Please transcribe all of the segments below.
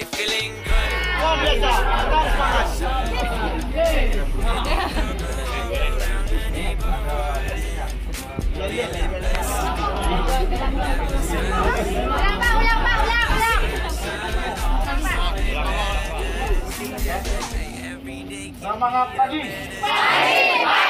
Hey, feeling good. Ulang pak, ulang pak, ulang, ulang. Semangat pagi. Mau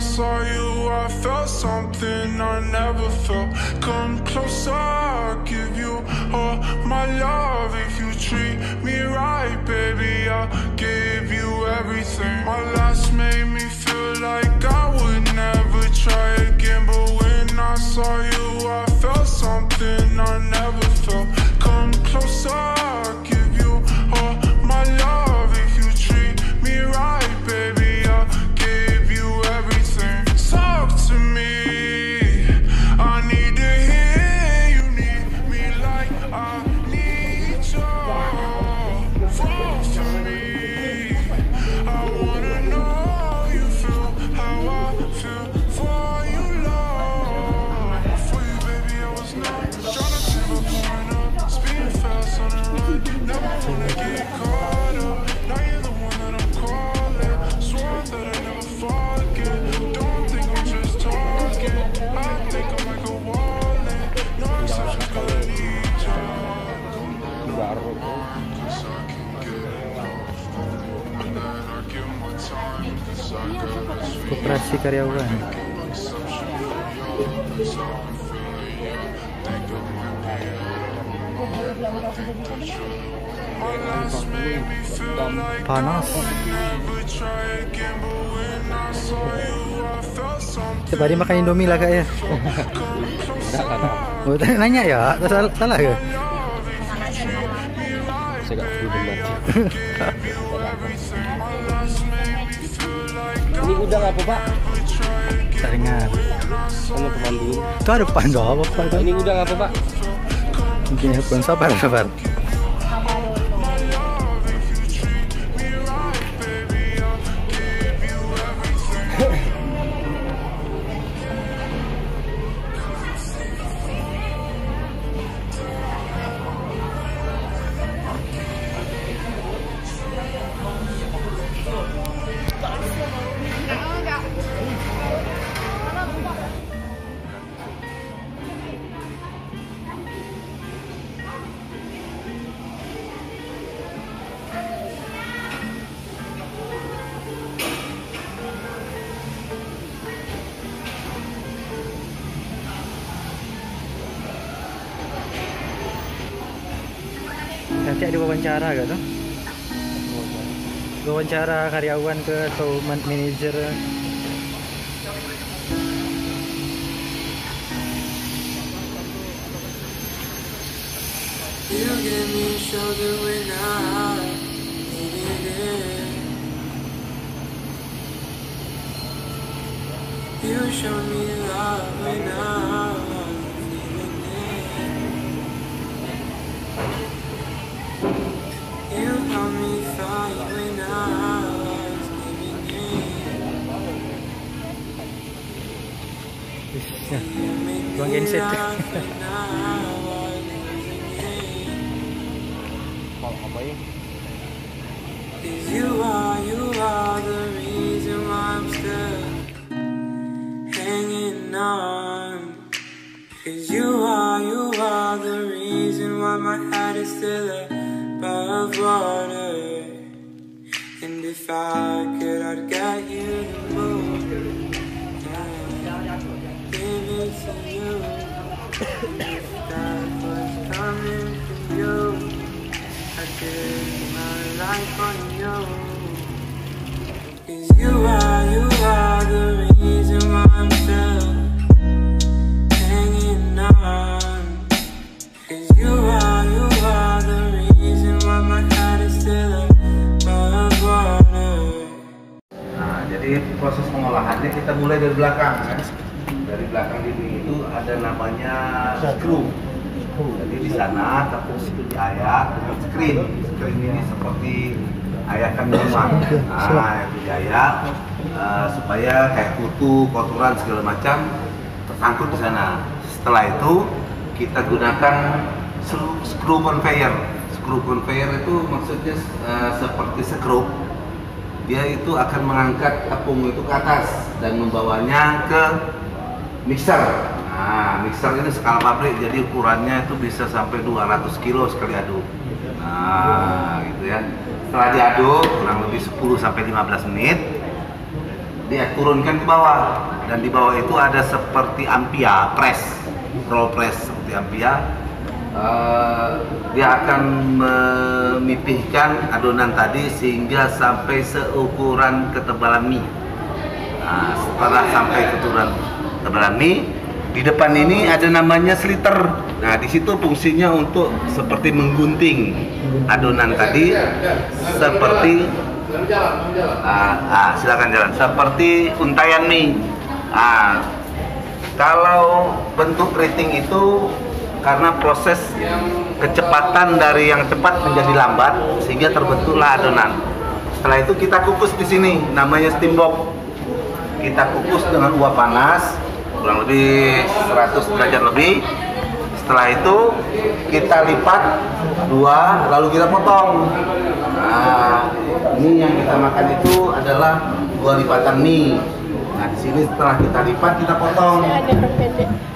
saw you, I felt something I never felt. Come closer, I'll give you all my love. If you treat me right, baby, I'll give you everything. My last made me Koperasi karyawan. Panas. Tiap hari makan Indomie lah kak ya. Oh, tanya nanya ya, salah, salah? Saya gak perlu membaca. Ini udang apa pak? Dengar. Sama pemandu. Itu ada depan apa? Ini udang apa pak? Mungkin handphone sabar sabar. Nanti ada wawancara gak tuh? Wawancara karyawan ke atau man- manajer You. You show me love when I me genset. laugh when I was losing it. Mau ngapain? Cause you are, you are the reason why I'm still hanging on. Cause you are, you are the reason why my head is still above water. And if I could, I'd get you to move. Yeah. missing you. If that was coming from you. I did my life on you. 'Cause you are, you Nah, itu diayak eh, supaya kayak kutu, kotoran segala macam tersangkut di sana. Setelah itu kita gunakan screw conveyor. Screw conveyor itu maksudnya eh, seperti skrup dia itu akan mengangkat tepung itu ke atas dan membawanya ke mixer. Nah, mixer ini skala pabrik jadi ukurannya itu bisa sampai 200 kilo sekali aduk. Nah, gitu ya. Setelah diaduk kurang lebih 10 sampai 15 menit dia turunkan ke bawah dan di bawah itu ada seperti ampia press, roll press seperti ampia. Eh, dia akan memipihkan adonan tadi sehingga sampai seukuran ketebalan mie. Nah, setelah sampai ketebalan ketebalan mie, di depan ini ada namanya sliter. Nah, di situ fungsinya untuk seperti menggunting adonan tadi seperti ah, ah, silakan jalan seperti untayan mie. Ah, kalau bentuk keriting itu karena proses kecepatan dari yang cepat menjadi lambat sehingga terbentuklah adonan. Setelah itu kita kukus di sini, namanya steambox. Kita kukus dengan uap panas kurang lebih 100 derajat lebih. Setelah itu kita lipat dua, lalu kita potong. Nah, ini yang kita makan itu adalah dua lipatan mie. Nah, di sini setelah kita lipat kita potong.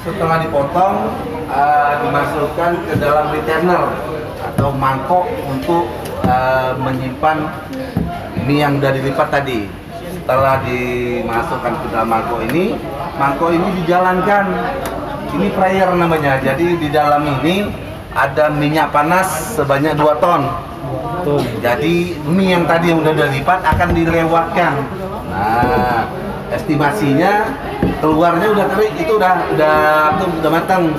Setelah dipotong eh, dimasukkan ke dalam retainer atau mangkok untuk eh, menyimpan mie yang sudah dilipat tadi. Setelah dimasukkan ke dalam mangkok ini, mangkok ini dijalankan. Ini fryer namanya. Jadi di dalam ini ada minyak panas sebanyak 2 ton. Jadi mie yang tadi yang udah dilipat akan dilewatkan. Nah, estimasinya keluarnya udah kering itu udah udah tuh udah matang.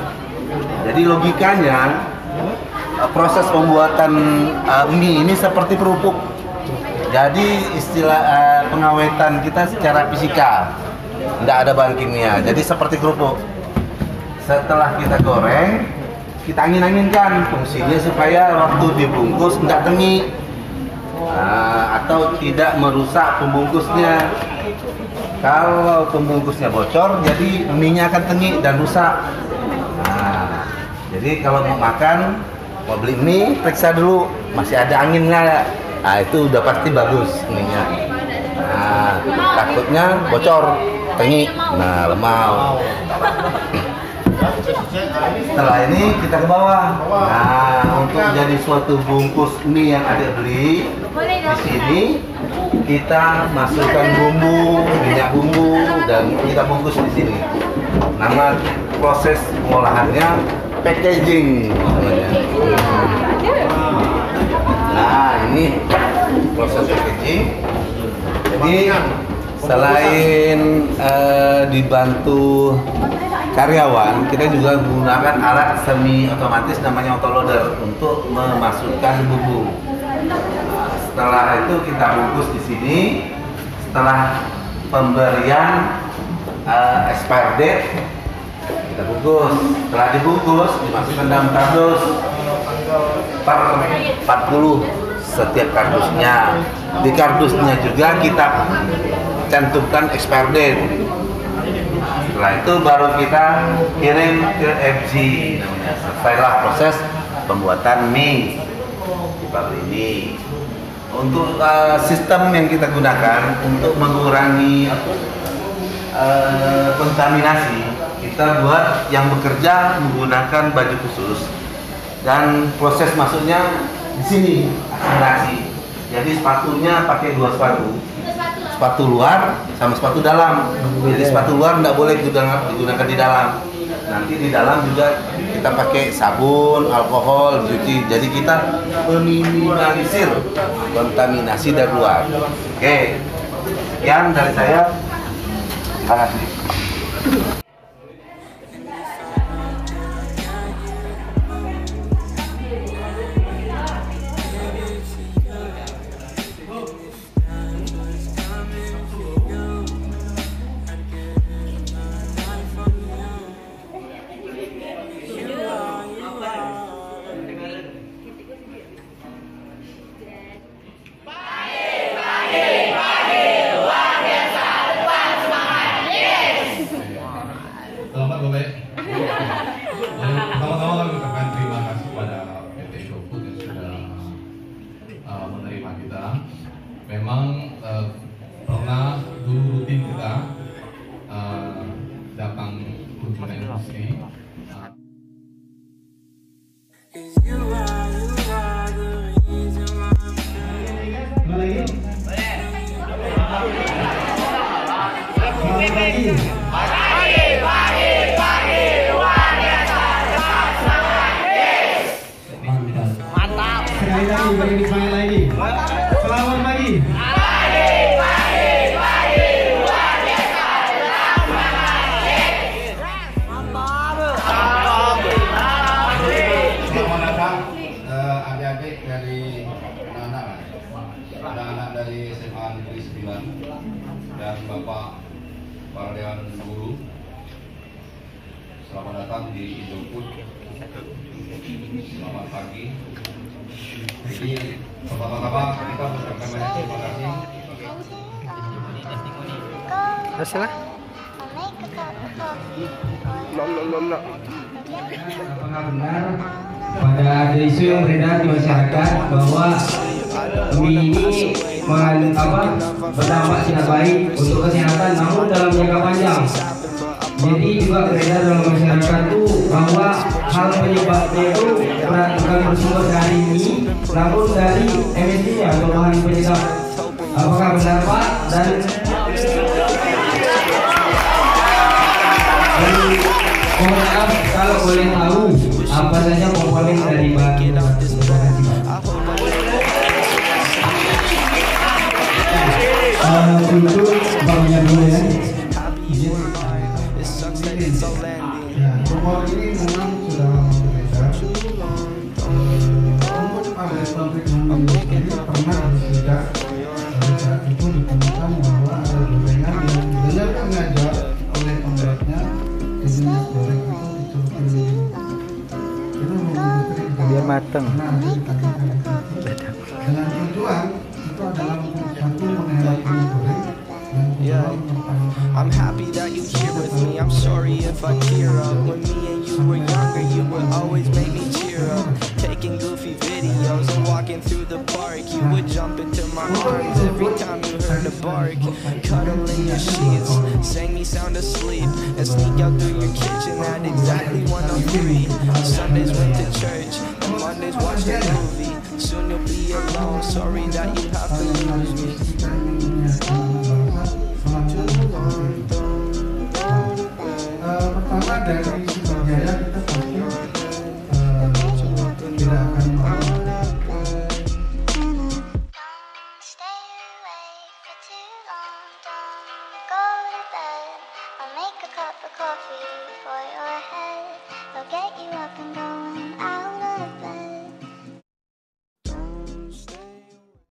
Jadi logikanya eh, proses pembuatan eh, mie ini seperti kerupuk. Jadi istilah eh, pengawetan kita secara fisika tidak ada bahan kimia. Jadi seperti kerupuk. Setelah kita goreng, kita angin-anginkan fungsinya supaya waktu dibungkus nggak tengi Nah, atau tidak merusak pembungkusnya. Kalau pembungkusnya bocor, jadi mie-nya akan tengi dan rusak. Nah, jadi kalau mau makan, mau beli mie, periksa dulu masih ada angin nggak. Nah, itu udah pasti bagus mie-nya. Nah, takutnya bocor, tengi, nah lemau. Setelah ini kita ke bawah. Nah, untuk jadi suatu bungkus mie yang ada beli di sini kita masukkan bumbu, minyak bumbu dan kita bungkus di sini. Nama proses pengolahannya packaging namanya. Nah, ini proses packaging. Jadi selain eh, dibantu karyawan, kita juga menggunakan alat semi otomatis namanya autoloader untuk memasukkan bumbu. Setelah itu kita bungkus di sini. Setelah pemberian uh, expired date, kita bungkus. Setelah dibungkus, dimasukkan dalam kardus per 40 setiap kardusnya. Di kardusnya juga kita cantumkan expired date. Setelah itu baru kita kirim ke FG. Selesailah proses pembuatan mie di pabrik ini. Untuk uh, sistem yang kita gunakan untuk mengurangi uh, kontaminasi, kita buat yang bekerja menggunakan baju khusus dan proses masuknya di sini asimilasi. Jadi sepatunya pakai dua sepatu sepatu luar sama sepatu dalam. Jadi sepatu luar nggak boleh digunakan, digunakan di dalam. Nanti di dalam juga kita pakai sabun, alkohol, cuci. Jadi kita meminimalisir kontaminasi dari luar. Oke, sekian dari saya. Terima kasih. Negeri 9 dan Bapak para dewan guru. Selamat datang di Indofood. Selamat pagi. Jadi pertama-tama kita mengucapkan banyak terima kasih. Hasil lah. Apakah benar pada ada isu yang beredar di masyarakat bahwa mie ini apa berdampak tidak baik untuk kesehatan namun dalam jangka panjang. Jadi juga beredar dalam masyarakat itu bahwa hal penyebabnya itu bukan bersumber dari mie namun dari nya atau bahan penyedap. Apakah benar Pak? Dan dan mohon maaf kalau boleh tahu apa saja komponen dari bahan penyedap tersebut. Uh, untuk bahannya dulu ya. Ya, rumor ini up. When me and you were younger, you would always make me cheer up. Taking goofy videos and walking through the park. You would jump into my arms every time you heard a bark. Cuddle in your sheets, sang me sound asleep, and sneak out through your kitchen at exactly one oh three. Sundays went to church, and Mondays watched a movie. Soon you'll be alone. Sorry that you have to lose me.